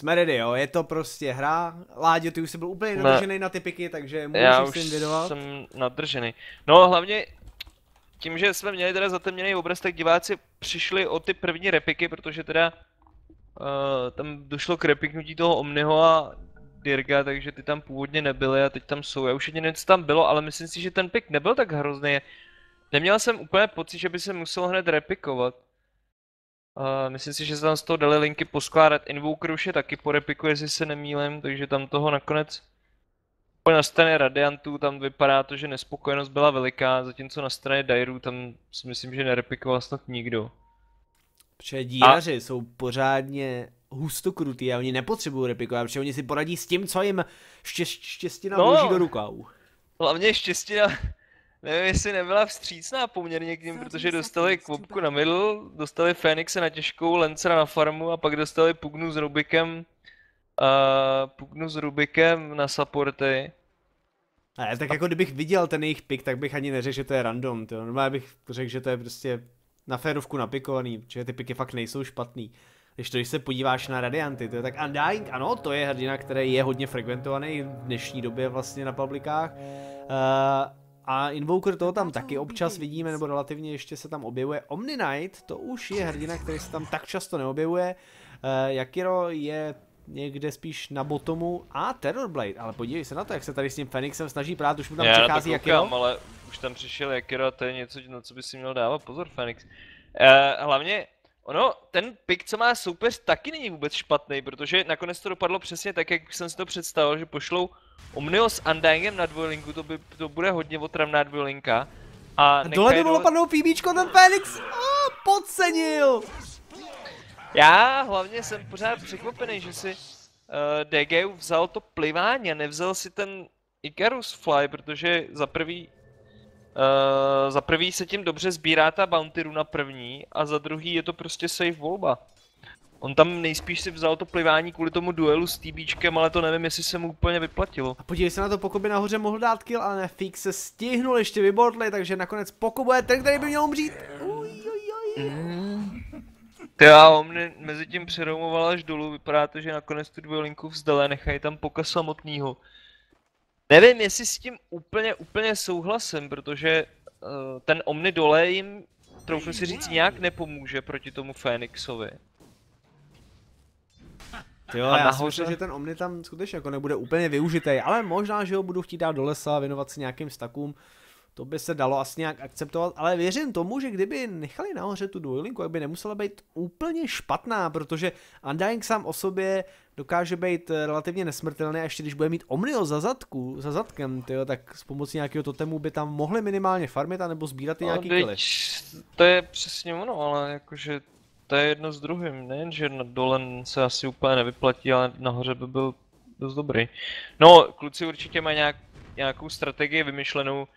Jsme ready, jo, je to prostě hra. Láďo, ty už jsi byl úplně nadržený na ty piky, takže můžeš Já s už tím vědovat. jsem nadržený. No hlavně tím, že jsme měli teda zatemněný obraz, tak diváci přišli o ty první repiky, protože teda uh, tam došlo k repiknutí toho Omniho a Dirga, takže ty tam původně nebyly a teď tam jsou. Já už jedině nevím, co tam bylo, ale myslím si, že ten pik nebyl tak hrozný. Neměl jsem úplně pocit, že by se musel hned repikovat. Uh, myslím si, že se tam z toho dali linky poskládat. Invoker už je taky po repiku, jestli se nemýlím, takže tam toho nakonec Úplně na straně Radiantů tam vypadá to, že nespokojenost byla veliká, zatímco na straně Dairu tam si myslím, že nerepikoval snad nikdo. Protože díraři a... jsou pořádně hustokrutý a oni nepotřebují repikovat, protože oni si poradí s tím, co jim štěst, štěstina no, vloží do rukou. Hlavně štěstina, nevím jestli nebyla vstřícná poměrně k ním, protože dostali kvopku na middle, dostali Fénixe na těžkou, Lancera na farmu a pak dostali Pugnu s Rubikem uh, puknu s Rubikem na supporty. Ne, tak jako kdybych viděl ten jejich pick, tak bych ani neřekl, že to je random, to. Normálně bych řekl, že to je prostě na férovku napikovaný, protože ty piky fakt nejsou špatný. Když to, když se podíváš na Radianty, to je tak Undying, ano, to je hrdina, který je hodně frekventovaný v dnešní době vlastně na publikách. Uh, a Invoker toho tam taky občas vidíme, nebo relativně ještě se tam objevuje. Omni Knight, to už je hrdina, který se tam tak často neobjevuje. Uh, Jakiro je někde spíš na botomu a Terrorblade, ale podívej se na to, jak se tady s tím Fenixem snaží prát, už mu tam Já přichází Jakiro. ale už tam přišel Jakiro to je něco, na co by si měl dávat pozor Fenix. Uh, hlavně, ono, ten pick, co má soupeř, taky není vůbec špatný, protože nakonec to dopadlo přesně tak, jak jsem si to představil, že pošlou Omnio s Undyingem na dvojlinku, to, by, to bude hodně otravná dvojlinka. A, a dole by mohlo padnout PBčko, ten Fenix oh, podcenil! Já hlavně jsem pořád překvapený, že si uh, eh, DG vzal to plivání a nevzal si ten Icarus Fly, protože za prvý Uh, za prvý se tím dobře sbírá ta bounty na první a za druhý je to prostě safe volba. On tam nejspíš si vzal to plivání kvůli tomu duelu s TBčkem, ale to nevím, jestli se mu úplně vyplatilo. A podívej se na to, pokud by nahoře mohl dát kill, ale ne, Fix se stihnul ještě vybordli, takže nakonec Pokobo je ten, který by měl umřít. Uj, uj, uj. Mm. Ty Omni mezi tím přeroumoval až dolů, vypadá to, že nakonec tu dvojlinku vzdali nechají tam poka samotnýho. Nevím, jestli s tím úplně, úplně souhlasím, protože uh, ten Omni dole jim, troufnu si říct, nějak nepomůže proti tomu Fénixovi. Jo, a já nahoře... si myslím, že ten Omni tam skutečně jako nebude úplně využitý, ale možná, že ho budu chtít dát do lesa, věnovat se nějakým stakům to by se dalo asi nějak akceptovat, ale věřím tomu, že kdyby nechali nahoře tu dvojlinku, jak by nemusela být úplně špatná, protože Undying sám o sobě dokáže být relativně nesmrtelný a ještě když bude mít Omnio za, zadku, za zadkem, tyjo, tak s pomocí nějakého totemu by tam mohli minimálně farmit anebo sbírat ty no, nějaký kily. To je přesně ono, ale jakože to je jedno s druhým, nejen, že na dole se asi úplně nevyplatí, ale nahoře by byl dost dobrý. No, kluci určitě mají nějak, nějakou strategii vymyšlenou,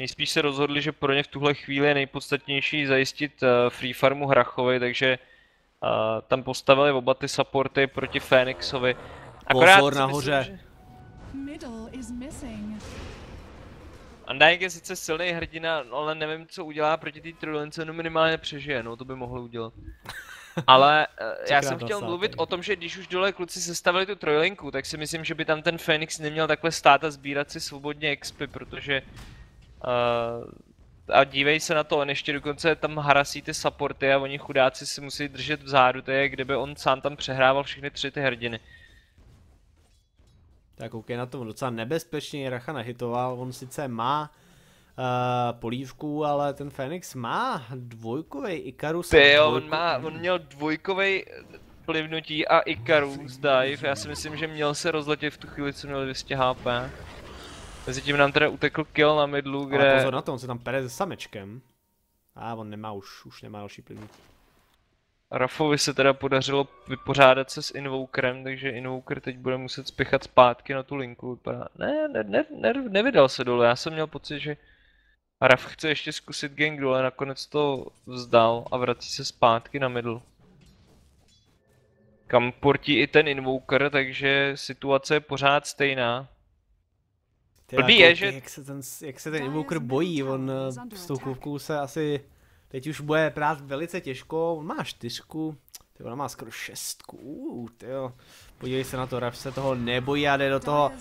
Nejspíš se rozhodli, že pro ně v tuhle chvíli je nejpodstatnější zajistit uh, free farmu Hrachovi, takže uh, tam postavili oba ty supporty proti Fénixovi. Akorát Pozor nahoře. Undying je sice silný hrdina, ale nevím, co udělá proti té trojlince, no minimálně přežije, no to by mohl udělat. Ale uh, já jsem chtěl mluvit o tom, že když už dole kluci sestavili tu trojlinku, tak si myslím, že by tam ten Fénix neměl takhle stát a sbírat si svobodně expy, protože Uh, a dívej se na to, on ještě dokonce tam harasí ty supporty a oni chudáci si musí držet vzadu, to je kdyby on sám tam přehrával všechny tři ty hrdiny. Tak koukej na to, docela nebezpečně Racha nahitoval, on sice má uh, polívku, ale ten Fenix má dvojkový Icarus. Ty jo, on, má, on měl dvojkový plivnutí a Icarus dive, já si myslím, že měl se rozletět v tu chvíli, co měl 200 HP. Mezitím nám teda utekl kill na midlu, kde... Ale pozor na to, on se tam pere se samečkem. A on nemá už, už nemá další plivní. Rafovi se teda podařilo vypořádat se s Invokerem, takže Invoker teď bude muset spěchat zpátky na tu linku, vypadá. Ne, ne, ne, ne nevydal se dole, já jsem měl pocit, že Raf chce ještě zkusit gang dole, nakonec to vzdal a vrací se zpátky na middle. Kam portí i ten Invoker, takže situace je pořád stejná. Blbý je, že... Jak se ten, jak se ten Invoker bojí, on s tou kouvkou se asi Teď už bude brát velice těžko, on má čtyřku, ty ona má skoro šestku, uh, tyjo. Podívej se na to, Raf se toho nebojí a jde do toho,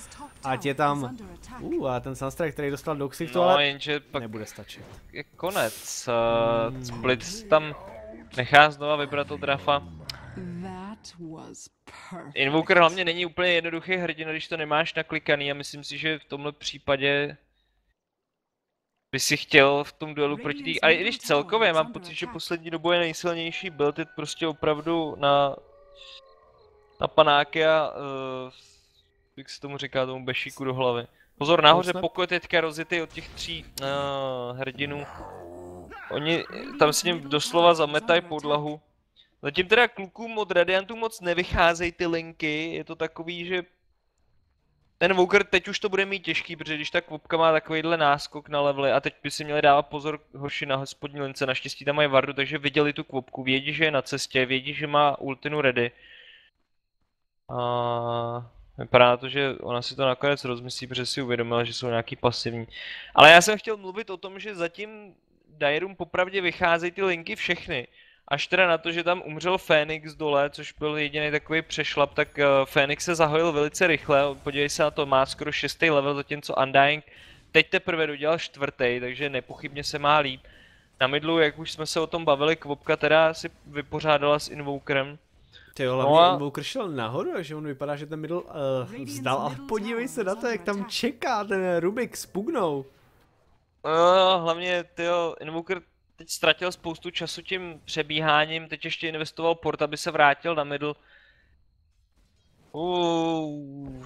ať je tam, uh, a ten Sunstrike, který dostal do ksichtu, No, ale jenže pak nebude stačit. je konec. Uh, Split tam nechá znova vybrat od Rafa. Invoker hlavně není úplně jednoduchý hrdina, když to nemáš naklikaný a myslím si, že v tomhle případě by si chtěl v tom duelu proti tý... A i když celkově mám pocit, že poslední dobou je nejsilnější build, je prostě opravdu na... Na panáky a... Uh, jak se tomu říká, tomu bešíku do hlavy. Pozor, nahoře je teďka rozjetý od těch tří uh, hrdinů. Oni tam s ním doslova zametají podlahu. Zatím teda klukům od Radiantu moc nevycházejí ty linky, je to takový, že ten Voker teď už to bude mít těžký, protože když ta kvopka má takovýhle náskok na levely a teď by si měli dávat pozor hoši na spodní lince, naštěstí tam mají Vardu, takže viděli tu kvopku, vědí, že je na cestě, vědí, že má ultinu ready. A vypadá to, že ona si to nakonec rozmyslí, protože si uvědomila, že jsou nějaký pasivní. Ale já jsem chtěl mluvit o tom, že zatím Dairum popravdě vycházejí ty linky všechny. Až teda na to, že tam umřel Fénix dole, což byl jediný takový přešlap, tak uh, Fénix se zahojil velice rychle, podívej se na to, má skoro 6. level, zatímco Undying teď teprve dodělal čtvrtý, takže nepochybně se má líp. Na midlu, jak už jsme se o tom bavili, Kvopka teda si vypořádala s Invokerem. Ty jo, No hlavně a- Invoker šel nahoru, že on vypadá, že ten middle uh, vzdal, ale podívej se na to, jak tam čeká ten Rubik s pugnou. No, hlavně, tyjo, Invoker teď ztratil spoustu času tím přebíháním, teď ještě investoval port, aby se vrátil na middle. Uh.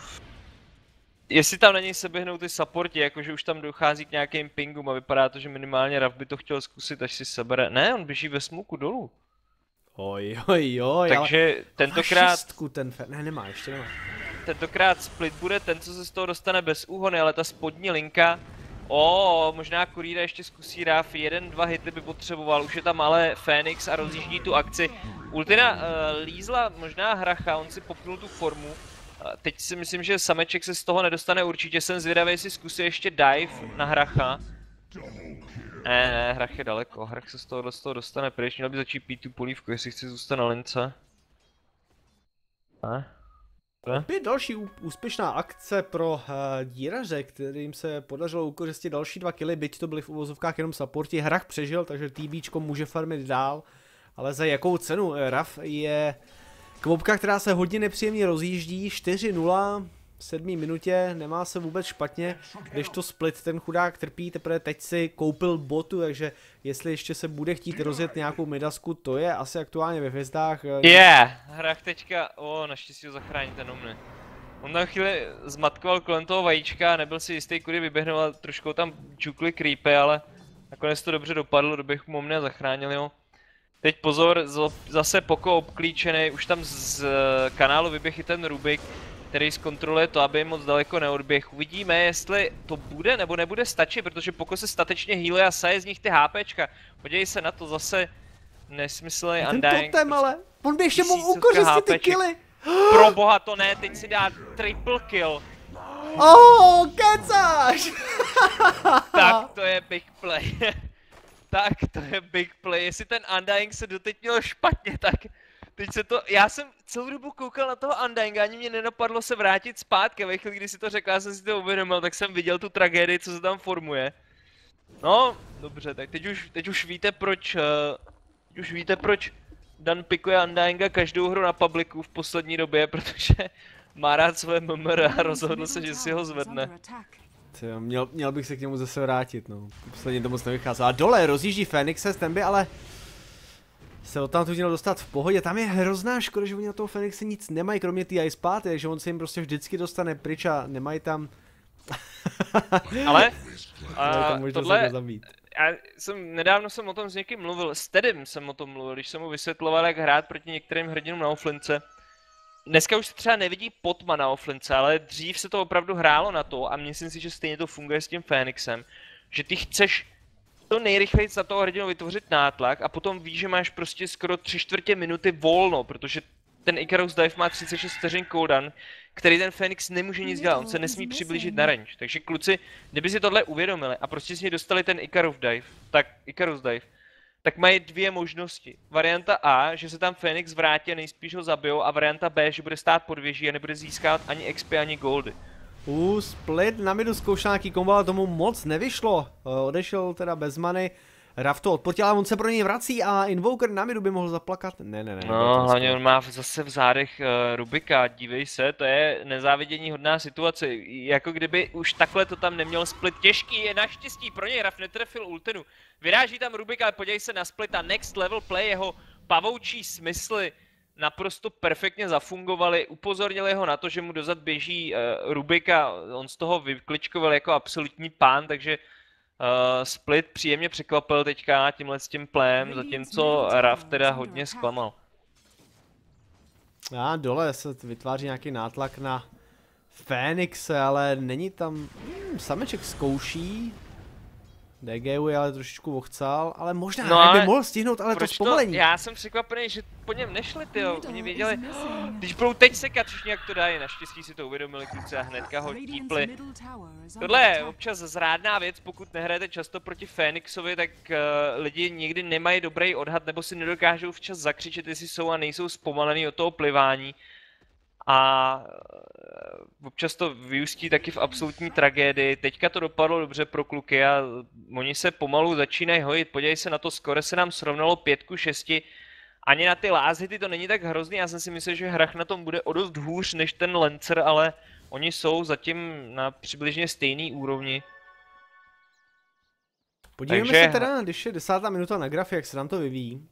Jestli tam na něj se běhnou ty supporti, jakože už tam dochází k nějakým pingům a vypadá to, že minimálně Raf by to chtěl zkusit, až si sebere. Ne, on běží ve smoku dolů. Oj, oj, oj, Takže ale... tentokrát, šestku ten fe... Ne, nemá, ještě nemá. tentokrát split bude ten, co se z toho dostane bez úhony, ale ta spodní linka, O, možná Kurýra ještě zkusí Raf, jeden, dva hity by potřeboval, už je tam ale Fénix a rozjíždí tu akci. Ultina uh, lízla možná Hracha, on si popnul tu formu. Uh, teď si myslím, že Sameček se z toho nedostane určitě, jsem zvědavý, jestli zkusí ještě dive na Hracha. Ne, ne, Hrach je daleko, Hrach se z toho, z toho dostane pryč, měl by začít pít tu polívku, jestli chci zůstat na lince. Ne? Opět další úspěšná akce pro uh, díraře, kterým se podařilo ukořistit další dva kily, byť to byly v uvozovkách jenom supporti. Hrach přežil, takže TBčko může farmit dál, ale za jakou cenu? Eh, Raf je kvopka, která se hodně nepříjemně rozjíždí, 4-0, v sedmý minutě, nemá se vůbec špatně, když to split ten chudák trpí, teprve teď si koupil botu, takže jestli ještě se bude chtít rozjet nějakou medasku, to je asi aktuálně ve hvězdách. eh, Je, hrách teďka, o, naštěstí ho zachrání ten omny. On tam chvíli zmatkoval kolem toho vajíčka, nebyl si jistý, kudy vyběhnul a trošku tam čukli creepy, ale nakonec to dobře dopadlo, doběh mu omny a zachránil ho. Teď pozor, zo- zase poko obklíčený, už tam z kanálu vyběh i ten Rubik, který zkontroluje to, aby moc daleko neodběh. Uvidíme, jestli to bude nebo nebude stačit, protože poko se statečně healuje a saje z nich ty HPčka. Podívej se na to zase nesmyslný Ten undying. totem ale, on by ještě mohl ukořistit ty killy. Pro boha to ne, teď si dá triple kill. Oh, kecáš! Tak to je big play. tak to je big play. Jestli ten Undying se doteď měl špatně, tak teď se to... Já jsem celou dobu koukal na toho Undying, ani mě nenapadlo se vrátit zpátky. Ve chvíli, kdy si to řekl, já jsem si to uvědomil, tak jsem viděl tu tragédii, co se tam formuje. No, dobře, tak teď už, teď už víte proč... Uh, teď už víte proč Dan pikuje Undyinga každou hru na publiku v poslední době, protože má rád své MMR a rozhodl se, že si ho zvedne. Tyjo, měl, měl bych se k němu zase vrátit, no. Posledně to moc nevychází. A dole rozjíždí Fenixe, ten by ale se od tam měl dostat v pohodě. Tam je hrozná škoda, že oni na toho Fenixe nic nemají, kromě té Ice Party, takže on se jim prostě vždycky dostane pryč a nemají tam... Ale možnost tohle, já jsem, nedávno jsem o tom s někým mluvil, s Tedem jsem o tom mluvil, když jsem mu vysvětloval, jak hrát proti některým hrdinům na offlince. Dneska už se třeba nevidí potma na offlince, ale dřív se to opravdu hrálo na to a myslím si, že stejně to funguje s tím Fénixem, že ty chceš to nejrychleji za toho hrdinu vytvořit nátlak a potom víš, že máš prostě skoro tři čtvrtě minuty volno, protože ten Icarus Dive má 36 vteřin cooldown, který ten Fénix nemůže nic dělat, on se nesmí přiblížit na range. Takže kluci, kdyby si tohle uvědomili a prostě si dostali ten Icarus Dive, tak Icarus Dive, tak mají dvě možnosti. Varianta A, že se tam Phoenix vrátí a nejspíš ho zabijou, a varianta B, že bude stát pod věží a nebude získávat ani XP, ani goldy. U Split na midu zkoušel nějaký kombo, ale tomu moc nevyšlo. Eh, odešel teda bez many. Raf to odpotil, ale on se pro něj vrací a Invoker na midu by mohl zaplakat. Ne, ne, ne. No, hlavně on má zase v zádech uh, Rubika, dívej se, to je nezávidění hodná situace. Jako kdyby už takhle to tam neměl split. Těžký je naštěstí pro něj, Raf netrefil ultinu. Vyráží tam Rubik, ale podívej se na split a next level play, jeho pavoučí smysly naprosto perfektně zafungovaly. Upozornili ho na to, že mu dozad běží uh, Rubik a on z toho vykličkoval jako absolutní pán, takže Uh, Split příjemně překvapil teďka tímhle s tím plém, zatímco Raf teda hodně zklamal. A dole se vytváří nějaký nátlak na Fénixe, ale není tam... Hmm, sameček zkouší, DGU je ale trošičku ochcal, ale možná no ale by mohl stihnout, ale to zpomalení. To, já jsem překvapený, že po něm nešli, ty Oni věděli, když budou teď sekat všichni, jak to dají. Naštěstí si to uvědomili kluci a hnedka ho típli. Tohle je občas zrádná věc, pokud nehrajete často proti Fénixovi, tak uh, lidi někdy nemají dobrý odhad, nebo si nedokážou včas zakřičet, jestli jsou a nejsou zpomalený od toho plivání a eh, občas to vyústí taky v absolutní tragédii. Teďka to dopadlo dobře pro kluky a oni se pomalu začínají hojit. Podívej se na to, skoro se nám srovnalo pětku šesti. Ani na ty lázhity to není tak hrozný, já jsem si myslel, že hrach na tom bude o dost hůř než ten Lancer, ale oni jsou zatím na přibližně stejný úrovni. Podívejme Takže... se teda, když je desátá minuta na graf, jak se nám to vyvíjí.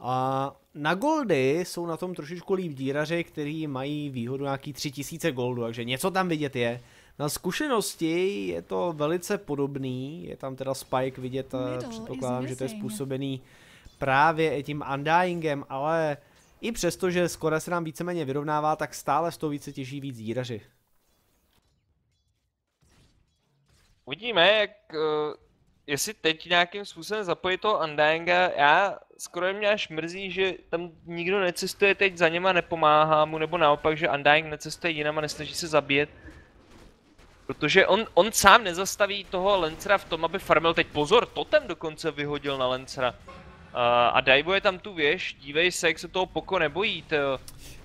A na goldy jsou na tom trošičku líp díraři, kteří mají výhodu nějaký 3000 goldu, takže něco tam vidět je. Na zkušenosti je to velice podobný, je tam teda Spike vidět, eh, předpokládám, že to je způsobený právě tím Undyingem, ale i přesto, že skoro se nám víceméně vyrovnává, tak stále z toho více těží víc díraři. Uvidíme, jak uh jestli teď nějakým způsobem zapojit toho Undyinga, já skoro mě až mrzí, že tam nikdo necestuje teď za něma, nepomáhá mu, nebo naopak, že Undying necestuje jinam a nesnaží se zabíjet. Protože on, on sám nezastaví toho Lancera v tom, aby farmil teď pozor, totem dokonce vyhodil na Lancera. Uh, a Daivo je tam tu věž, dívej se, jak se toho poko nebojí, to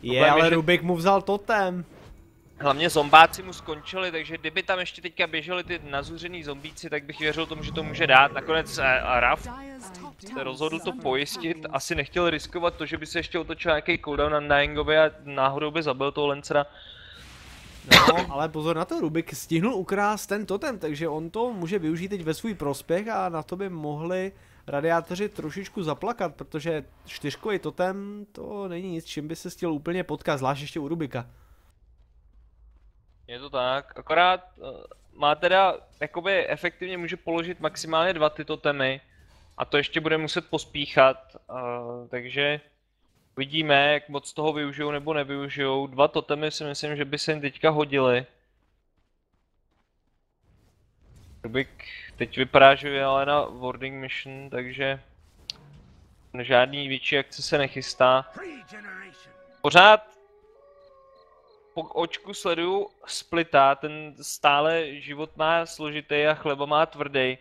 Je, ale že... Rubik mu vzal totem. Hlavně zombáci mu skončili, takže kdyby tam ještě teďka běželi ty nazuřený zombíci, tak bych věřil tomu, že to může dát. Nakonec uh, Raf se rozhodl to pojistit, asi nechtěl riskovat to, že by se ještě otočil nějaký cooldown na Naingovi a náhodou by zabil toho Lancera. No, ale pozor na to, Rubik stihnul ukrást ten totem, takže on to může využít teď ve svůj prospěch a na to by mohli radiátoři trošičku zaplakat, protože čtyřkový totem to není nic, čím by se chtěl úplně potkat, zvlášť ještě u Rubika. Je to tak, akorát uh, má teda, jakoby efektivně může položit maximálně dva ty totemy a to ještě bude muset pospíchat, uh, takže vidíme, jak moc toho využijou nebo nevyužijou. Dva totemy si myslím, že by se jim teďka hodily. Rubik teď vypadá, že je ale na warding mission, takže žádný větší akce se nechystá. Pořád po očku sleduju Splita, ten stále život má složitý a chleba má tvrdý.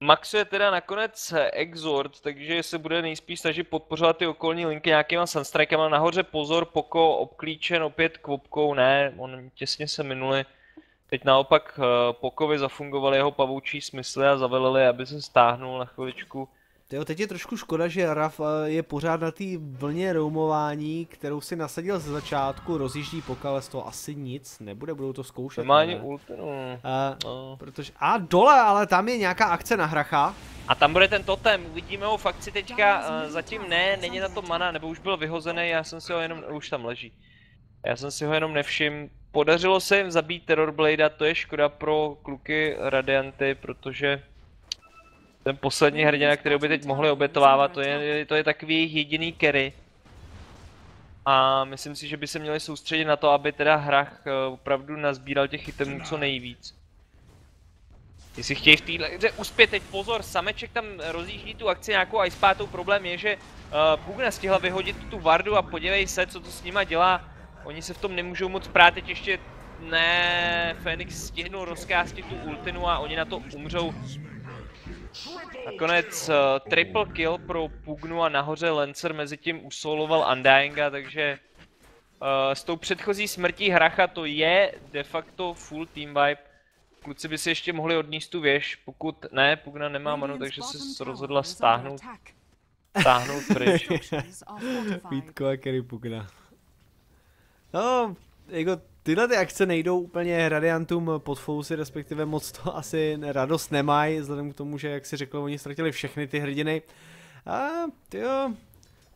Maxuje teda nakonec Exort, takže se bude nejspíš snažit podpořovat ty okolní linky nějakýma Sunstrikema. Nahoře pozor, Poko obklíčen opět kvopkou, ne, on těsně se minuli. Teď naopak eh, Pokovi zafungovali jeho pavoučí smysly a zavelili, aby se stáhnul na chviličku. Jo, teď je trošku škoda, že Raf eh, je pořád na té vlně roumování, kterou si nasadil ze začátku, rozjíždí pokale z toho asi nic, nebude, budou to zkoušet. Nemá ani ulti, no. Uh, no. Protože, a dole, ale tam je nějaká akce na hracha. A tam bude ten totem, uvidíme ho fakci teďka, uh, zatím ne, není na to mana, nebo už byl vyhozený, já jsem si ho jenom, už tam leží. Já jsem si ho jenom nevšiml. Podařilo se jim zabít Terrorblade, to je škoda pro kluky Radianty, protože ten poslední hrdina, který by teď mohli obětovávat, to je, to je takový jediný carry. A myslím si, že by se měli soustředit na to, aby teda hrách eh, opravdu nazbíral těch itemů co nejvíc. Jestli chtějí v téhle hře uspět, teď pozor, Sameček tam rozjíždí tu akci nějakou icepátou, problém je, že uh, Pug nestihla vyhodit tu vardu a podívej se, co to s nima dělá. Oni se v tom nemůžou moc prát, teď ještě ne, Fenix stihnul rozkástit tu ultinu a oni na to umřou Nakonec uh, triple kill pro Pugnu a nahoře Lancer mezi tím usoloval Undyinga, takže uh, s tou předchozí smrtí Hracha to je de facto full team vibe. Kluci by si ještě mohli odníst tu věž, pokud ne, Pugna nemá manu, takže se rozhodla stáhnout, stáhnout pryč. Vítko a Kerry Pugna. No, jako tyhle ty akce nejdou úplně Radiantům pod fousy, respektive moc to asi radost nemají, vzhledem k tomu, že jak si řekl, oni ztratili všechny ty hrdiny. A jo,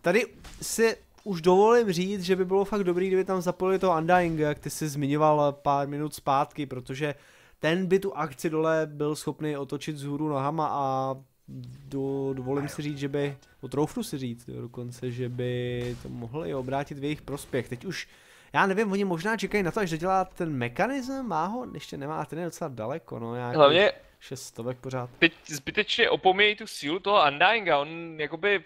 tady si už dovolím říct, že by bylo fakt dobrý, kdyby tam zapojili toho Undying, jak ty jsi zmiňoval pár minut zpátky, protože ten by tu akci dole byl schopný otočit z hůru nohama a do, dovolím si říct, že by, troufnu si říct dokonce, že by to mohli obrátit v jejich prospěch. Teď už já nevím, oni možná čekají na to, až dodělá ten mechanism, má ho, ještě nemá, ten je docela daleko, no, nějaký Hlavně šestovek pořád. Teď zbytečně opomíjí tu sílu toho Undyinga, on jakoby,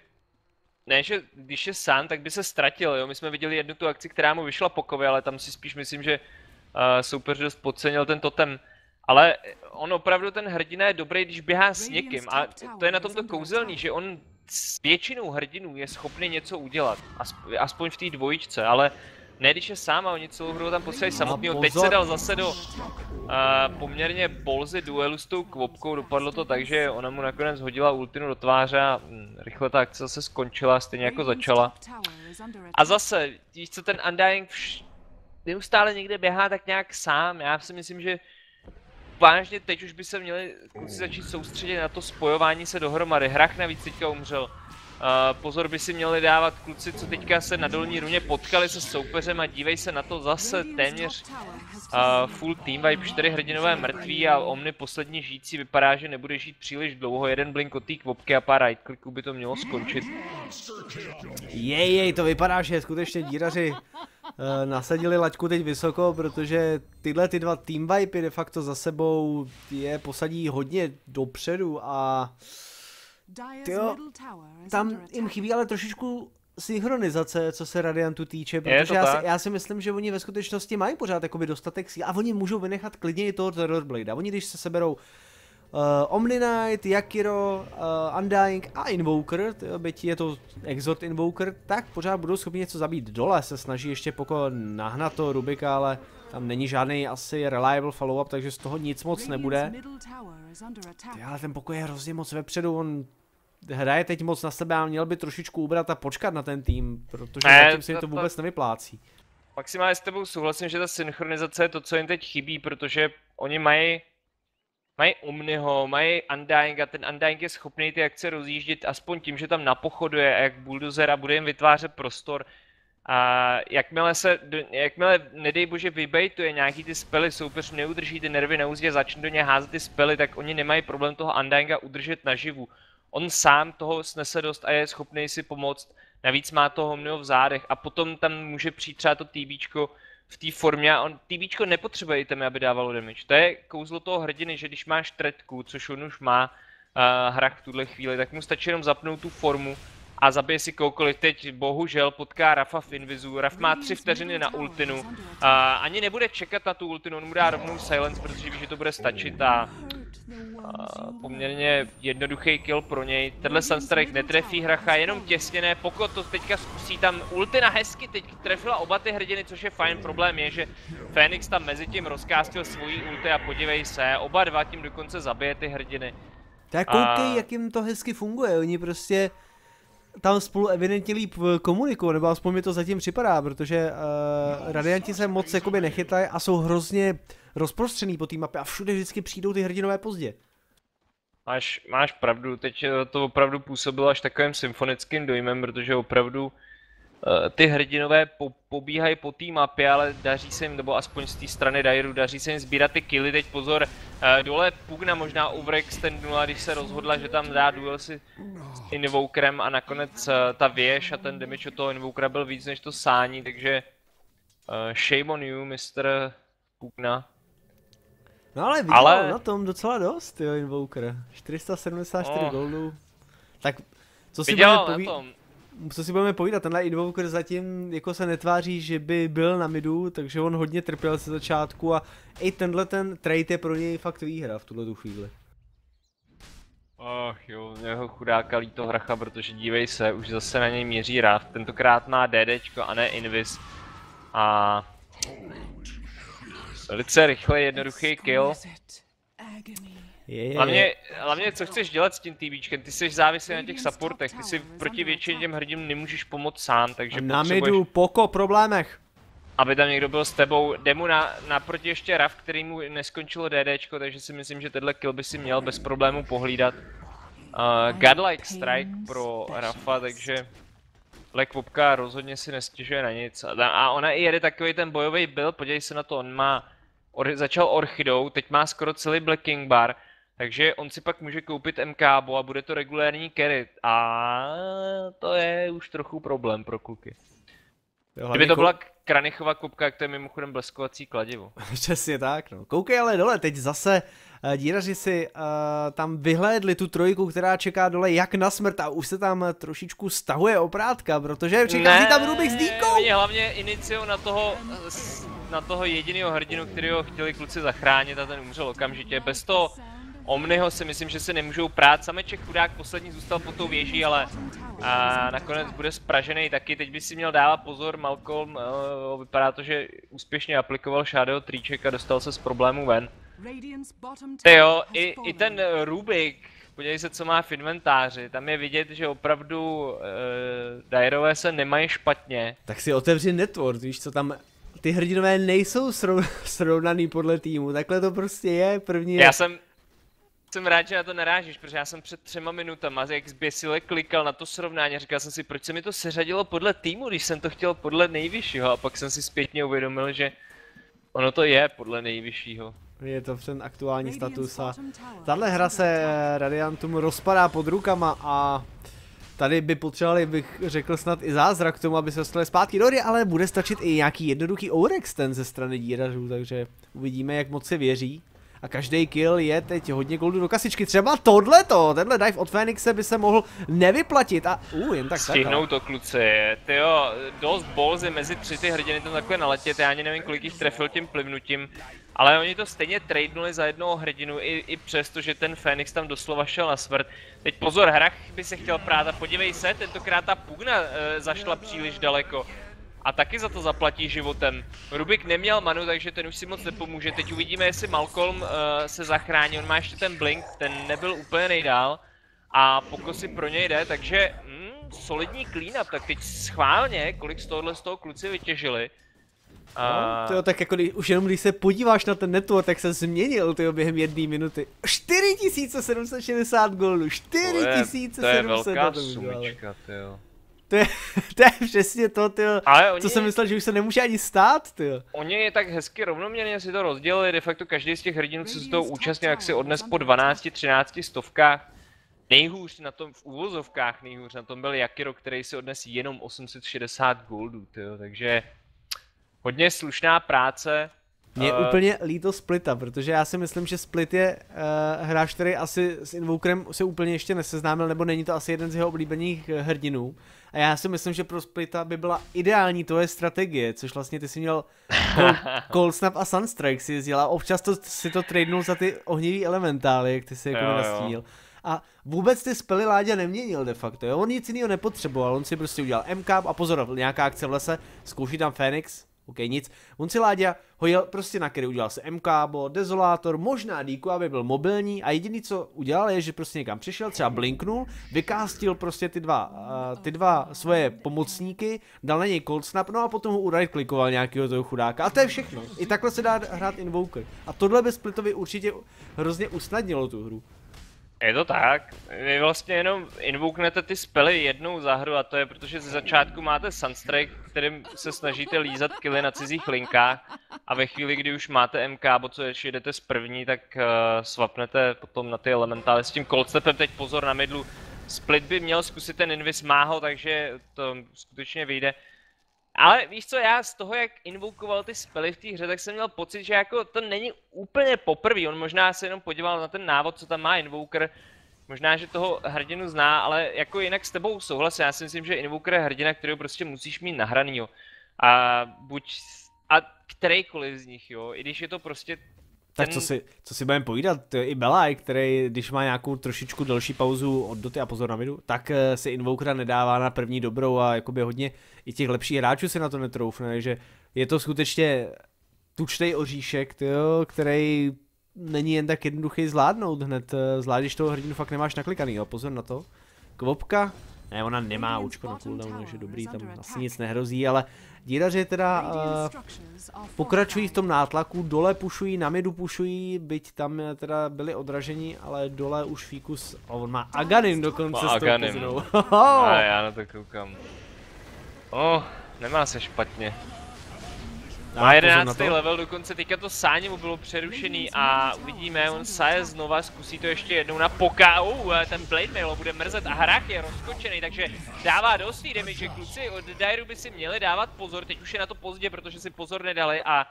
ne, že když je sám, tak by se ztratil, jo, my jsme viděli jednu tu akci, která mu vyšla pokově, ale tam si spíš myslím, že uh, soupeř dost podcenil ten totem. Ale on opravdu ten hrdina je dobrý, když běhá s někým a to je na tomto kouzelný, že on s většinou hrdinů je schopný něco udělat, aspoň v té dvojičce, ale ne, když je sám a oni celou hru tam potřebují samotného. Teď se dal zase do uh, poměrně bolzy duelu s tou kvopkou. Dopadlo to tak, že ona mu nakonec hodila ultinu do tváře a hm, rychle ta akce zase skončila, stejně jako začala. A zase, víš co, ten Undying vš... neustále někde běhá tak nějak sám. Já si myslím, že vážně teď už by se měli kluci začít soustředit na to spojování se dohromady. Hrach navíc teďka umřel. Pozor by si měli dávat kluci, co teďka se na dolní runě potkali se soupeřem a dívej se na to zase téměř uh, full team vibe, čtyři hrdinové mrtví a Omni poslední žijící vypadá, že nebude žít příliš dlouho, jeden blink od té kvopky a pár right clicků by to mělo skončit. Jej, jej, to vypadá, že skutečně díraři uh, nasadili laťku teď vysoko, protože tyhle ty dva team vibe de facto za sebou je posadí hodně dopředu a Tyjo, tam jim chybí ale trošičku synchronizace, co se Radiantu týče, protože já si, já si myslím, že oni ve skutečnosti mají pořád jakoby dostatek síl a oni můžou vynechat klidně i toho Terrorblade. A oni když se seberou uh, Omni Knight, Yakiro, uh, Undying a Invoker, tyjo, byť je to Exort Invoker, tak pořád budou schopni něco zabít. Dole, se snaží ještě poko nahnat to Rubika, ale tam není žádný asi reliable follow-up, takže z toho nic moc nebude. ale ten pokoj je hrozně moc vepředu, on hraje teď moc na sebe a měl by trošičku ubrat a počkat na ten tým, protože ne, zatím se jim to vůbec nevyplácí. Maximálně s tebou souhlasím, že ta synchronizace je to, co jim teď chybí, protože oni mají mají Omniho, mají Undying a ten Undying je schopný ty akce rozjíždět aspoň tím, že tam napochoduje a jak bulldozer a bude jim vytvářet prostor, a jakmile se, jakmile, nedej bože, vybejtuje nějaký ty spely, soupeř neudrží ty nervy na úzdě, začne do ně házet ty spely, tak oni nemají problém toho Undyinga udržet naživu. On sám toho snese dost a je schopný si pomoct, navíc má toho Homnio v zádech a potom tam může přijít třeba to TBčko v té formě a on TBčko nepotřebuje itemy, aby dávalo damage. To je kouzlo toho hrdiny, že když máš tretku, což on už má uh, hrach v tuhle chvíli, tak mu stačí jenom zapnout tu formu a zabije si koukoliv. Teď bohužel potká Rafa v Invizu. Raf má tři vteřiny na ultinu. A ani nebude čekat na tu ultinu, on mu dá rovnou silence, protože ví, že to bude stačit a, a poměrně jednoduchý kill pro něj. Tenhle Sunstrike netrefí hracha, jenom těsně ne, pokud to teďka zkusí tam ultina hezky teď trefila oba ty hrdiny, což je fajn. Problém je, že Phoenix tam mezi tím rozkástil svojí ulty a podívej se, oba dva tím dokonce zabije ty hrdiny. Tak koukej, a... jak jim to hezky funguje, oni prostě tam spolu evidentně líp eh, komunikují, nebo aspoň mi to zatím připadá, protože uh, radianti se moc jakoby nechytají a jsou hrozně rozprostřený po té mapě a všude vždycky přijdou ty hrdinové pozdě. Máš, máš pravdu, teď eh, to opravdu působilo až takovým symfonickým dojmem, protože opravdu ty hrdinové po, pobíhají po té mapě, ale daří se jim, nebo aspoň z té strany Dairu, daří se jim sbírat ty killy. Teď pozor, uh, dole Pugna možná overextendnula, když se rozhodla, že tam dá duel si s Invokerem a nakonec uh, ta věž a ten damage od toho Invokera byl víc než to sání, takže uh, shame on you, Mr. Pugna. No ale ale... na tom docela dost, jo, Invoker. 474 oh. goldů. Tak, co si viděl poví... na tom co si budeme povídat, tenhle Invoker zatím jako se netváří, že by byl na midu, takže on hodně trpěl se začátku a i tenhle ten trade je pro něj fakt výhra v tuhle tu chvíli. Ach jo, jeho chudáka líto hracha, protože dívej se, už zase na něj měří Raft. Tentokrát má DDčko a ne Invis. A... Velice rychle, jednoduchý kill. Je, je, Hlavně, je. hlavně co chceš dělat s tím TVčkem, ty jsi závislý na těch supportech, ty si proti většině těm hrdinům nemůžeš pomoct sám, takže Na potřebuješ, midu, poko, problémech. aby tam někdo byl s tebou. Jde mu na, naproti ještě Raf, který mu neskončilo DDčko, takže si myslím, že tenhle kill by si měl bez problému pohlídat. Uh, Godlike Strike pro Rafa, takže Black Wopka rozhodně si nestěžuje na nic. A, ona i jede takový ten bojový build, podívej se na to, on má, or, začal Orchidou, teď má skoro celý Black King bar, takže on si pak může koupit MKbo a bude to regulární carry. A to je už trochu problém pro kluky. Jo, Kdyby to byla Kranichova kupka, jak to je mimochodem bleskovací kladivo. Přesně tak, no. Koukej ale dole, teď zase uh, díraři si uh, tam vyhlédli tu trojku, která čeká dole jak na smrt a už se tam trošičku stahuje oprátka, protože přichází tam Rubik s dýkou. Oni hlavně iniciou na toho, na toho jediného hrdinu, kterého chtěli kluci zachránit a ten umřel okamžitě. Bez toho Omniho si myslím, že se nemůžou prát. Sameček chudák poslední zůstal pod tou věží, ale a nakonec bude spražený taky. Teď by si měl dávat pozor, Malcolm, uh, vypadá to, že úspěšně aplikoval Shadow Tríček a dostal se z problému ven. Ty jo, i, i ten eh, Rubik, podívej se, co má v inventáři, tam je vidět, že opravdu uh, Dairové se nemají špatně. Tak si otevři network, víš co tam, ty hrdinové nejsou srov, srovnaný podle týmu, takhle to prostě je, první. Já jsem, jsem rád, že na to narážíš, protože já jsem před třema minutama, jak zběsile klikal na to srovnání a říkal jsem si, proč se mi to seřadilo podle týmu, když jsem to chtěl podle nejvyššího a pak jsem si zpětně uvědomil, že ono to je podle nejvyššího. Je to ten aktuální status a tahle hra se Radiantum rozpadá pod rukama a tady by potřebovali, bych řekl snad i zázrak k tomu, aby se dostali zpátky do hry, ale bude stačit i nějaký jednoduchý overextend ze strany dírařů, takže uvidíme, jak moc se věří. A každý kill je teď hodně goldu do kasičky. Třeba tohleto, tenhle dive od Fénixe by se mohl nevyplatit a uh, jen tak tak. Stihnou to kluci, tyjo, dost bolzy mezi tři ty hrdiny tam takhle naletět, já ani nevím kolik jich trefil tím plivnutím, ale oni to stejně tradenuli za jednoho hrdinu, i, i přesto, že ten Fénix tam doslova šel na smrt. Teď pozor, Hrach by se chtěl prát a podívej se, tentokrát ta pugna e, zašla příliš daleko. A taky za to zaplatí životem. Rubik neměl manu, takže ten už si moc nepomůže. Teď uvidíme, jestli Malcolm uh, se zachrání. On má ještě ten blink, ten nebyl úplně nejdál. A pokosy pro něj jde, takže mm, solidní clean up. Tak teď schválně, kolik z tohohle z toho kluci vytěžili. No, tyjo, tak jako když, už jenom když se podíváš na ten network, tak se změnil tyjo, během jedné minuty. 4760 goldů, to je, to je 4700 velká sumička, tyjo. To je, to je přesně to, oni, co jsem myslel, že už se nemůže ani stát, tyjo. oni je tak hezky rovnoměrně si to rozdělili, de facto každý z těch hrdinů, co se toho účastnil, jak si odnes po 12-13 stovkách. Nejhůř na tom, v úvozovkách nejhůř na tom byl Jakiro, který si odnes jenom 860 goldů, tyjo, takže hodně slušná práce. Mně je Eh, úplně líto Splita, protože já si myslím, že Split je uh, hráč, který asi s Invokerem se úplně ještě neseznámil, nebo není to asi jeden z jeho oblíbených uh, hrdinů. A já si myslím, že pro Splita by byla ideální tvoje strategie, což vlastně ty si měl Cold, Cold Snap a Sunstrike si jezdil a občas to, si to tradenul za ty ohnivý elementály, jak ty si jako nastínil. A vůbec ty spely Láďa neměnil de facto, jo? on nic jiného nepotřeboval, on si prostě udělal MK a pozor, nějaká akce v lese, zkouší tam Phoenix, OK, nic. On si Láďa ho jel prostě na který udělal se MK, bo Dezolátor, možná díku, aby byl mobilní a jediný, co udělal, je, že prostě někam přišel, třeba blinknul, vykástil prostě ty dva, uh, ty dva svoje pomocníky, dal na něj cold snap, no a potom ho right klikoval nějakého toho chudáka. A to je všechno. I takhle se dá hrát Invoker. A tohle by Splitovi určitě hrozně usnadnilo tu hru. Je to tak. Vy vlastně jenom invoknete ty spely jednou za hru a to je protože ze začátku máte Sunstrike, kterým se snažíte lízat killy na cizích linkách a ve chvíli, kdy už máte MK, bo co ještě jdete z první, tak uh, swapnete potom na ty elementály. S tím cold snapem teď pozor na midlu. Split by měl zkusit ten invis, má ho, takže to skutečně vyjde. Ale víš co, já z toho, jak invokoval ty spely v té hře, tak jsem měl pocit, že jako to není úplně poprvé. On možná se jenom podíval na ten návod, co tam má Invoker. Možná, že toho hrdinu zná, ale jako jinak s tebou souhlasím. Já si myslím, že Invoker je hrdina, kterého prostě musíš mít nahranýho. A buď, a kterýkoliv z nich, jo. I když je to prostě Tak co si, co si budeme povídat, to je i Belaj, který, když má nějakou trošičku delší pauzu od doty a pozor na vidu, tak eh, si Invokera nedává na první dobrou a jakoby hodně i těch lepších hráčů si na to netroufne, takže je to skutečně tučtej oříšek, tyjo, který není jen tak jednoduchý zvládnout hned, eh, zvlášť když toho hrdinu fakt nemáš naklikaný, jo, pozor na to. Kvopka, ne, ona nemá účko na cooldownu, takže dobrý, tam asi nic nehrozí, ale díraři teda uh, pokračují v tom nátlaku, dole pušují, na midu pušují, byť tam teda byli odraženi, ale dole už Fíkus, a on má Aganim dokonce má s Aganim. tou A já na to koukám. Oh, nemá se špatně. Má 11. level, dokonce teďka to sáně mu bylo přerušený a uvidíme, on saje znova, zkusí to ještě jednou na poka, uh, ten Blade Mail bude mrzet a Hrach je rozkočený, takže dává dost damage, kluci od Dairu by si měli dávat pozor, teď už je na to pozdě, protože si pozor nedali a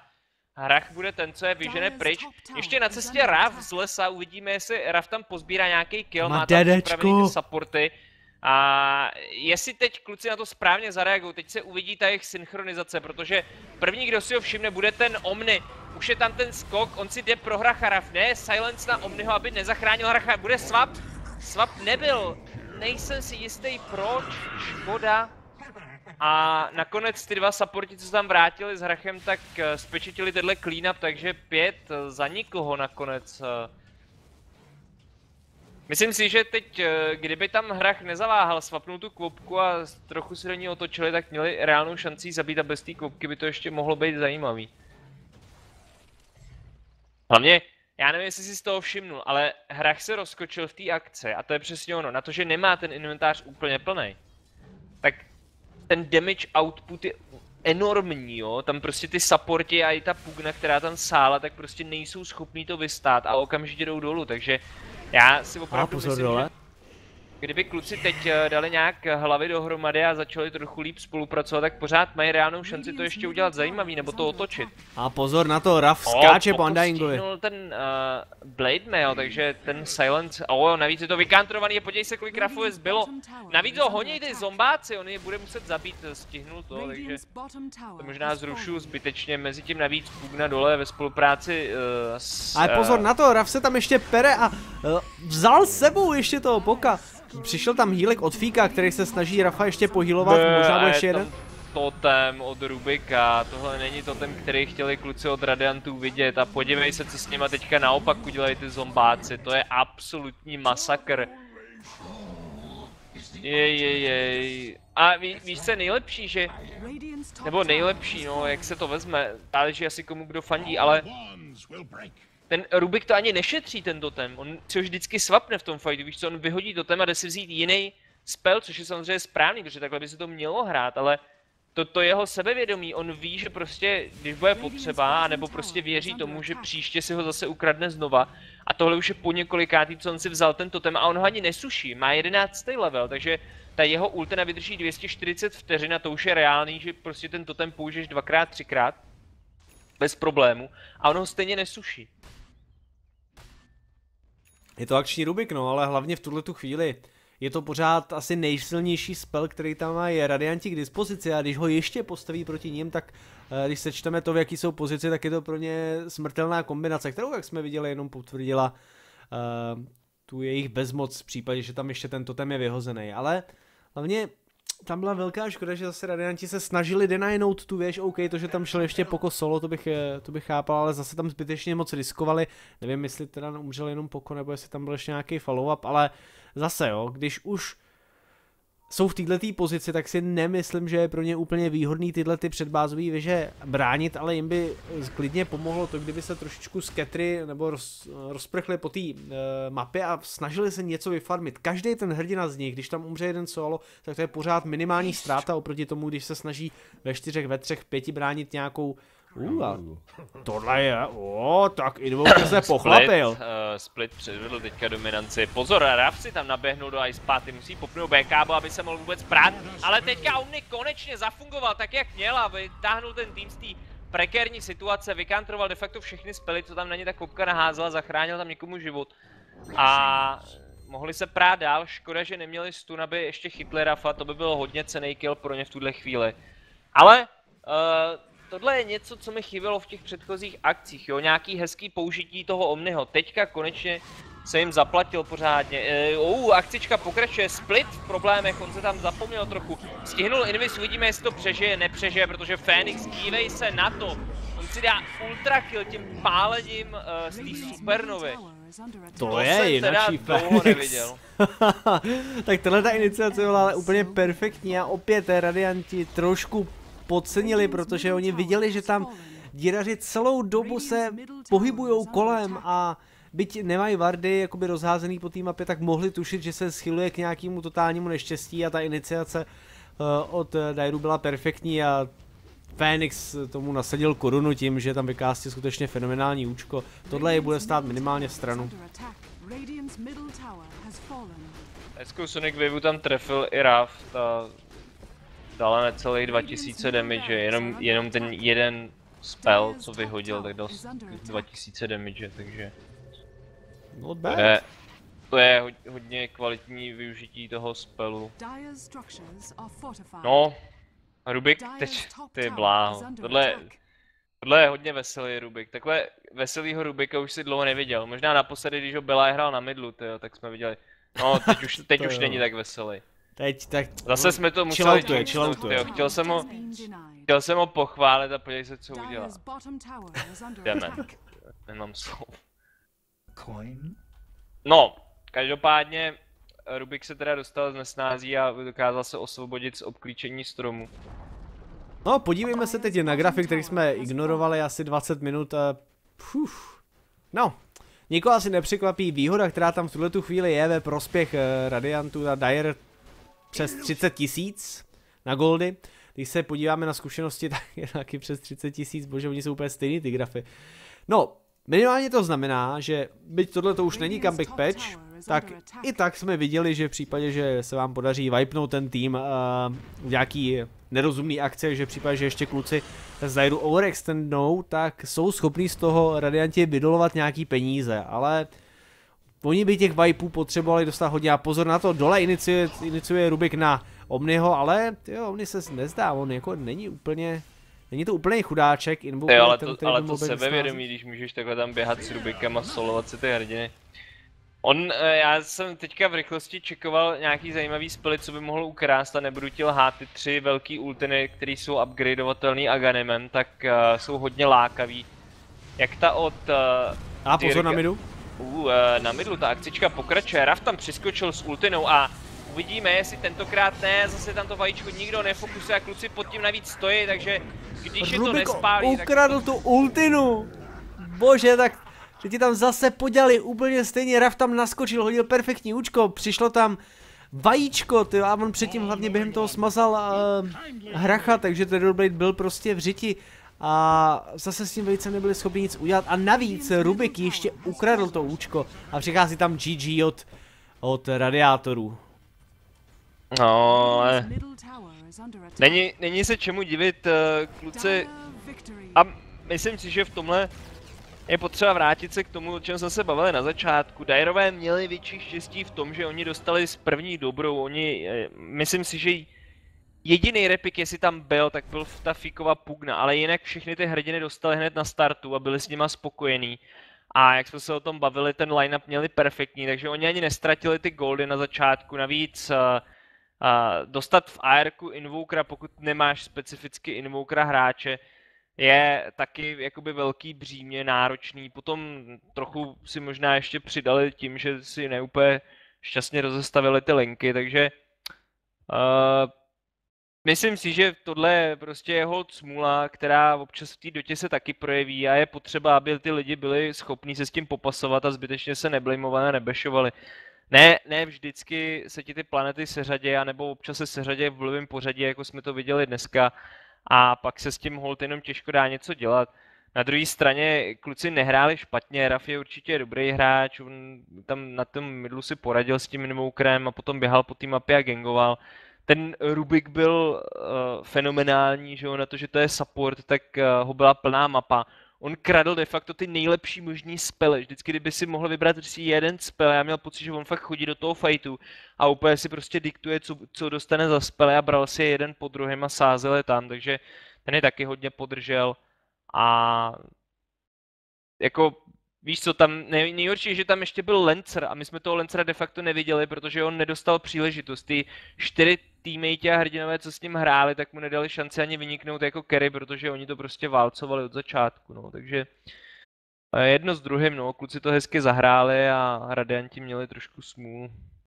Hrach bude ten, co je vyžene pryč. Ještě na cestě Raf z lesa, uvidíme, jestli Raf tam pozbírá nějaký kill, má, má tam připravený ty supporty. A jestli teď kluci na to správně zareagují, teď se uvidí ta jejich synchronizace, protože první, kdo si ho všimne, bude ten Omni. Už je tam ten skok, on si jde pro Hracharaf, ne silence na Omniho, aby nezachránil Hracharaf, bude swap. Swap nebyl, nejsem si jistý proč, škoda. A nakonec ty dva supporti, co se tam vrátili s Hrachem, tak eh, spečetili tenhle cleanup, takže pět za nikoho nakonec. Myslím si, že teď, eh, kdyby tam hrach nezaváhal, svapnul tu kvopku a trochu si do ní otočili, tak měli reálnou šanci zabít a bez té kvopky by to ještě mohlo být zajímavý. Hlavně, já nevím, jestli si z toho všimnul, ale hrach se rozkočil v té akce a to je přesně ono, na to, že nemá ten inventář úplně plný. Tak ten damage output je enormní, jo, tam prostě ty supporti a i ta pugna, která tam sála, tak prostě nejsou schopní to vystát a okamžitě jdou dolů, takže já si opravdu pozor myslím, dole. že kdyby kluci teď eh, dali nějak hlavy dohromady a začali trochu líp spolupracovat, tak pořád mají reálnou šanci to ještě udělat zajímavý, nebo to otočit. A pozor na to, Raf skáče po Undyingovi. ten uh, Blade Mail, takže ten Silence, oh, navíc je to vykantrovaný, podívej se kolik Rafu je zbylo. Navíc ho honí ty zombáci, on je bude muset zabít, eh, stihnul to, takže to možná zrušu zbytečně, mezi tím navíc Pugna dole ve spolupráci uh, s... Ale pozor na to, Raf se tam ještě pere a uh, vzal sebou ještě toho Poka. Přišel tam hýlek od Fíka, který se snaží Rafa ještě pohylovat, Ne, možná bude je ještě jeden. Totem od Rubika, tohle není totem, který chtěli kluci od Radiantů vidět a podívej se, co s nima teďka naopak udělají ty zombáci, to je absolutní masakr. Jej, jej, jej. A ví, víš co je nejlepší, že, nebo nejlepší, no, jak se to vezme, záleží asi komu kdo fandí, ale ten Rubik to ani nešetří ten totem, on si ho vždycky svapne v tom fightu, víš co, on vyhodí totem a jde si vzít jiný spell, což je samozřejmě správný, protože takhle by se to mělo hrát, ale to, to jeho sebevědomí, on ví, že prostě, když bude potřeba, nebo prostě věří tomu, že příště si ho zase ukradne znova. A tohle už je po několikátý, co on si vzal ten totem a on ho ani nesuší, má 11. level, takže ta jeho ultina vydrží 240 vteřin a to už je reálný, že prostě ten totem použiješ dvakrát, třikrát. Bez problému. A on ho stejně nesuší. Je to akční Rubik, no, ale hlavně v tuhle tu chvíli je to pořád asi nejsilnější spell, který tam mají Radianti k dispozici a když ho ještě postaví proti ním, tak eh, když sečteme to, v jaký jsou pozici, tak je to pro ně smrtelná kombinace, kterou, jak jsme viděli, jenom potvrdila uh, tu jejich bezmoc v případě, že tam ještě ten totem je vyhozený. Ale hlavně tam byla velká škoda, že zase Radianti se snažili denajnout tu věž, OK, to, že tam šel ještě Poko solo, to bych, eh, to bych chápal, ale zase tam zbytečně moc riskovali, nevím, jestli teda umřel jenom Poko, nebo jestli tam byl ještě nějaký follow-up, ale zase jo, když už jsou v této pozici, tak si nemyslím, že je pro ně úplně výhodný tyhle ty předbázové věže bránit, ale jim by klidně pomohlo to, kdyby se trošičku sketry nebo roz, rozprchli po té uh, mapě a snažili se něco vyfarmit. Každý ten hrdina z nich, když tam umře jeden solo, tak to je pořád minimální ztráta oproti tomu, když se snaží ve čtyřech, ve třech, pěti bránit nějakou Uh, a tohle je, o, tak Invoker se pochlapil. Split, uh, split předvedl teďka dominanci. Pozor, Raf si tam naběhnul do Ice Paty, musí popnout BKB, aby se mohl vůbec brát. Ale teďka Omni konečně zafungoval tak, jak měl a vytáhnul ten tým z té prekérní situace, vykantroval de facto všechny spely, co tam na ně ta kopka naházela, zachránil tam někomu život. A mohli se prát dál, škoda, že neměli stun, aby ještě chytli Rafa, to by bylo hodně cený kill pro ně v tuhle chvíli. Ale uh, tohle je něco, co mi chybělo v těch předchozích akcích, jo, nějaký hezký použití toho Omniho. Teďka konečně se jim zaplatil pořádně. E, uh, akcička pokračuje, split v problémech, on se tam zapomněl trochu. Stihnul Invis, uvidíme, jestli to přežije, nepřežije, protože Fénix, dívej se na to. On si dá ultra kill tím pálením uh, z té supernovy. To, to je jinačí Fénix. tak tohle ta iniciace byla ale úplně perfektní a opět radianti trošku podcenili, protože oni viděli, že tam díraři celou dobu se pohybují kolem a byť nemají vardy jakoby rozházený po té mapě, tak mohli tušit, že se schyluje k nějakému totálnímu neštěstí a ta iniciace uh, od Dairu byla perfektní a Phoenix tomu nasadil korunu tím, že tam vykástí skutečně fenomenální účko. Tohle je bude stát minimálně v stranu. Hezkou Sonic Wave tam trefil i Raft a dala necelých 2000 damage, jenom, jenom ten jeden spell, co vyhodil, tak dal 2000 damage, takže... Not bad. To je, to je hodně kvalitní využití toho spelu. No, Rubik teď, ty bláho, tohle, tohle je hodně veselý Rubik, takhle veselýho Rubika už si dlouho neviděl, možná naposledy, když ho Bela hrál na midlu, tyjo, tak jsme viděli, no teď už, teď už není tak veselý. Teď, tak... Zase jsme to museli chilloutuje, chilloutuje. Chtěl jsem ho, chtěl jsem ho pochválit a podívej se, co udělal. Jdeme. Nemám slov. Coin? No, každopádně Rubik se teda dostal z nesnází a dokázal se osvobodit z obklíčení stromu. No, podívejme se teď na grafik, který jsme ignorovali asi 20 minut. A... No, nikoho asi nepřekvapí výhoda, která tam v tuhle tu chvíli je ve prospěch uh, Radiantu a Dire přes 30 tisíc na goldy. Když se podíváme na zkušenosti, tak je taky přes 30 tisíc, bože, oni jsou úplně stejný ty grafy. No, Minimálně to znamená, že byť tohle to už není comeback patch, tak i tak jsme viděli, že v případě, že se vám podaří vipnout ten tým uh, v nějaký nerozumný akce, že v případě, že ještě kluci z overextendnou, tak jsou schopní z toho radianti vydolovat nějaký peníze, ale oni by těch vipů potřebovali dostat hodně a pozor na to, dole iniciuje, iniciuje Rubik na Omniho, ale jo, Omni se nezdá, on jako není úplně Není to úplně chudáček, Invoker, ale to, ten, ale to sebevědomí, když můžeš takhle tam běhat s Rubikem a solovat si ty hrdiny. On, eh, já jsem teďka v rychlosti čekoval nějaký zajímavý spely, co by mohl ukrást a nebudu ti lhát, ty tři velký ultiny, které jsou upgradeovatelný Aganemem, tak uh, jsou hodně lákavý. Jak ta od... Uh, a pozor na midu. Uh, na midu ta akcička pokračuje, Raf tam přiskočil s ultinou a uvidíme, jestli tentokrát ne, zase tam to vajíčko nikdo nefokusuje a kluci pod tím navíc stojí, takže když je to nespálí, ukradl tak... tu ultinu. Bože, tak ti tam zase podělali úplně stejně, Raf tam naskočil, hodil perfektní účko, přišlo tam vajíčko, ty, a on předtím hlavně během toho smazal uh, hracha, takže ten Rollblade byl prostě v řiti a zase s tím velice nebyli schopni nic udělat a navíc Rubik ještě ukradl to účko a přichází tam GG od, od radiátorů. No, ale Není, není se čemu divit, uh, kluci. A myslím si, že v tomhle je potřeba vrátit se k tomu, o čem jsme se bavili na začátku. Dajerové měli větší štěstí v tom, že oni dostali z první dobrou. Oni, eh, myslím si, že jediný repik, jestli tam byl, tak byl ta Fíkova pugna, ale jinak všechny ty hrdiny dostali hned na startu a byli s nima spokojení. A jak jsme se o tom bavili, ten lineup měli perfektní, takže oni ani nestratili ty goldy na začátku. Navíc uh, Uh, dostat v ARku Invokera, pokud nemáš specificky Invokera hráče, je taky jakoby velký břímě, náročný. Potom trochu si možná ještě přidali tím, že si neúplně šťastně rozestavili ty linky, takže uh, myslím si, že tohle je prostě jeho smůla, která občas v té dotě se taky projeví a je potřeba, aby ty lidi byli schopní se s tím popasovat a zbytečně se neblimovali a nebešovali ne, ne vždycky se ti ty planety seřadě, anebo občas se seřadě v vlivém pořadí, jako jsme to viděli dneska, a pak se s tím hold jenom těžko dá něco dělat. Na druhé straně kluci nehráli špatně, Raf je určitě dobrý hráč, on tam na tom midlu si poradil s tím Invokerem a potom běhal po té mapě a gangoval. Ten Rubik byl uh, fenomenální, že jo, na to, že to je support, tak uh, ho byla plná mapa on kradl de facto ty nejlepší možný spely. Vždycky, kdyby si mohl vybrat si jeden spell, já měl pocit, že on fakt chodí do toho fightu a úplně si prostě diktuje, co, co dostane za spely a bral si je jeden po druhém a sázel je tam, takže ten je taky hodně podržel a jako Víš co, tam nej, nejhorší je, že tam ještě byl Lancer a my jsme toho Lancera de facto neviděli, protože on nedostal příležitost. Ty čtyři teammate a hrdinové, co s ním hráli, tak mu nedali šanci ani vyniknout jako carry, protože oni to prostě válcovali od začátku, no. Takže jedno s druhým, no. Kluci to hezky zahráli a radianti měli trošku smůlu.